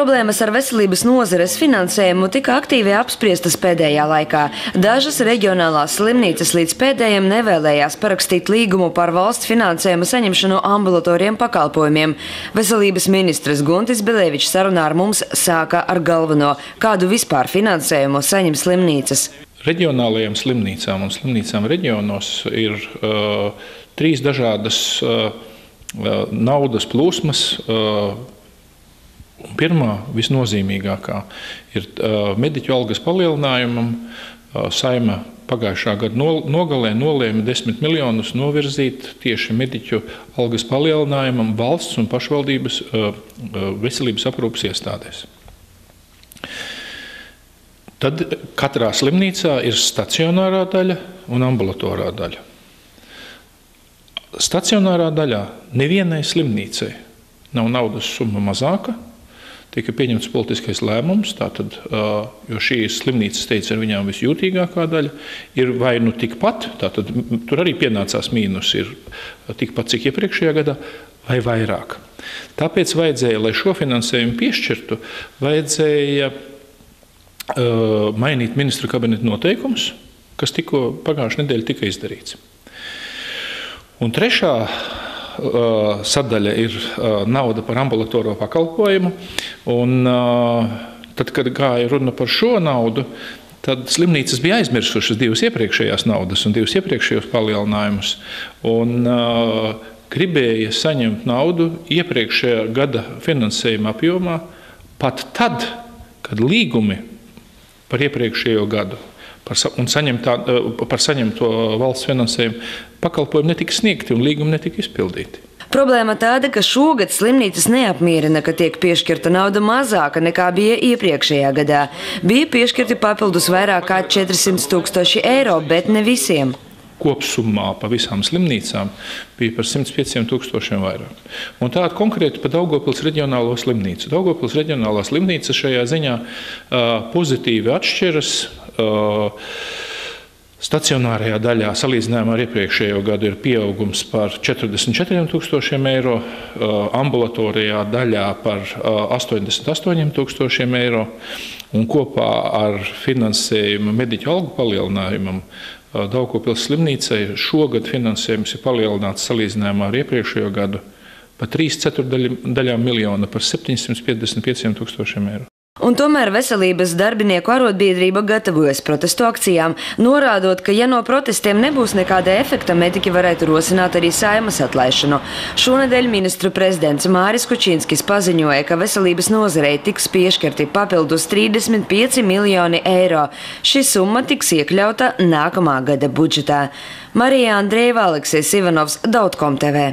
Problēmas ar veselības nozares finansējumu tika aktīvi apspriestas pēdējā laikā. Dažas reģionālās slimnīcas līdz pēdējiem nevēlējās parakstīt līgumu par valsts finansējumu saņemšanu ambulatoriem pakalpojumiem. Veselības ministrs Guntis Bilevičs sarunā ar mums sāka ar galveno, kādu vispār finansējumu saņem slimnīcas. Reģionālajām slimnīcām un slimnīcām reģionos ir uh, trīs dažādas uh, uh naudas plūsmas. Uh, Pirmā, visnozīmīgākā, ir mediķu algas palielinājumam. Saima pagājušā gada nogalē nolēma 10 miljonus novirzīt tieši mediķu algas palielinājumam valsts un pašvaldības veselības aprūpas iestādēs. Tad katrā slimnīcā ir stacionārā daļa un ambulatorā daļa. Stacionārā daļā nevienai slimnīcai nav naudas summa mazāka tika pieņemts politiskais lēmums, tātad, jo šīs slimnīcas teica, ir viņām visjūtīgākā daļa, ir vai nu tikpat, tātad tur arī pienācās mīnus, ir tikpat cik iepriekšējā gadā, vai vairāk. Tāpēc vajadzēja, lai šo finansējumu piešķirtu, vajadzēja uh, mainīt ministru kabineta noteikumus, kas tikko pagājušajā nedēļā tika izdarīts. Un trešā uh, sadaļa ir uh, nauda par ambulatorā pakalpojumu. Un, tad, kad gāja runa par šo naudu, tad slimnīcas bija aizmirsušas divas iepriekšējās naudas un divus iepriekšējos palielinājumus. Un, uh, gribēja saņemt naudu iepriekšējā gada finansējuma apjomā, pat tad, kad līgumi par iepriekšējo gadu par, un saņemtā, par saņemto valsts finansējumu pakalpojumi netika sniegti un līgumi netika izpildīti. Problēma tāda, ka šogad slimnīcas neapmierina, ka tiek piešķirta nauda mazāka nekā bija iepriekšējā gadā. Bija piešķirti papildus vairāk kā 400 tūkstoši eiro, bet ne visiem kopsummā pa visām slimnīcām bija par 105 tūkstošiem vairāk. Un tāda konkrēti par Daugopils reģionālo slimnīcu. Daugopils reģionālā slimnīca šajā ziņā uh, pozitīvi atšķiras. Uh, Stacionārajā daļā salīdzinājumā ar iepriekšējo gadu ir pieaugums par 44,000 eiro, ambulatorijā daļā par 88,000 eiro. Un kopā ar finansējumu mediķu algu palielinājumam Daugopils slimnīcai šogad finansējums ir palielināts salīdzinājumā ar iepriekšējo gadu par 3 ceturdaļām miljonu, par 755 tūkstošiem eiro. Un tomēr veselības darbinieku arotbiedrība gatavojas protestu akcijām, norādot, ka, ja no protestiem nebūs nekāda efekta, mediķi varētu rosināt arī saimas atlaišanu. Šonadēļ ministru prezidents Māris Kučinskis paziņoja, ka veselības nozarei tiks piešķirti papildus 35 miljoni eiro. Šī summa tiks iekļauta nākamā gada budžetā. Marija Andrejeva, Aleksijas Ivanovs, Dautkom TV.